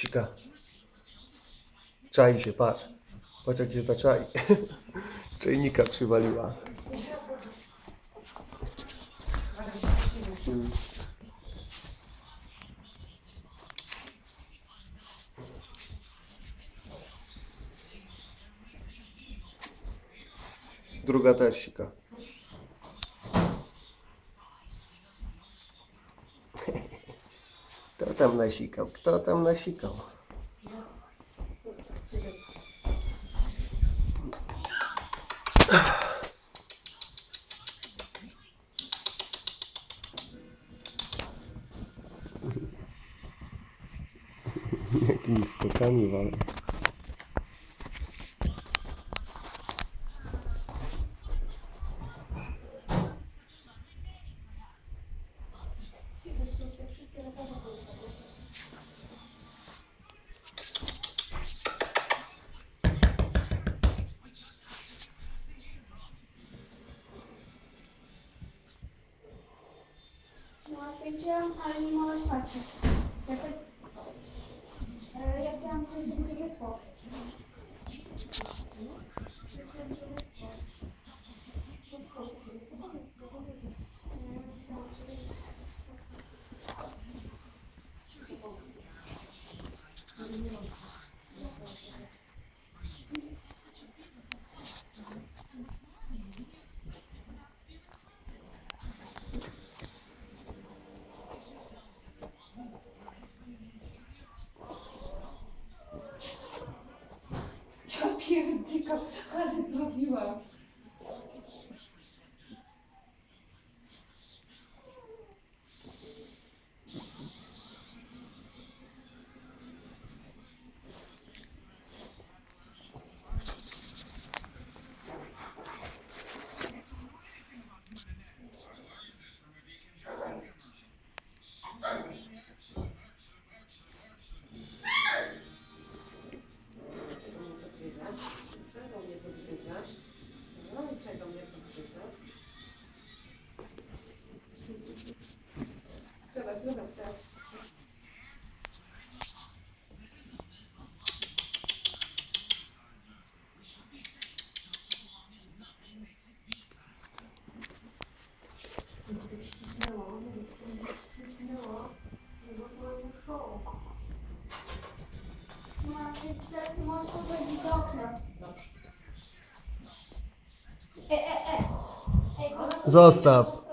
Sika. Czai się, patrz. Patrz jak się ta czai. Czajnika przywaliła. Mm. Druga też sika. там нащикал? Кто там нащикал? Не стукан, Иван. Stwierdziłam, ale nie mogłaś patrzeć. Ja tak... E, Ja chciałam powiedzieć. Ja Zostaw.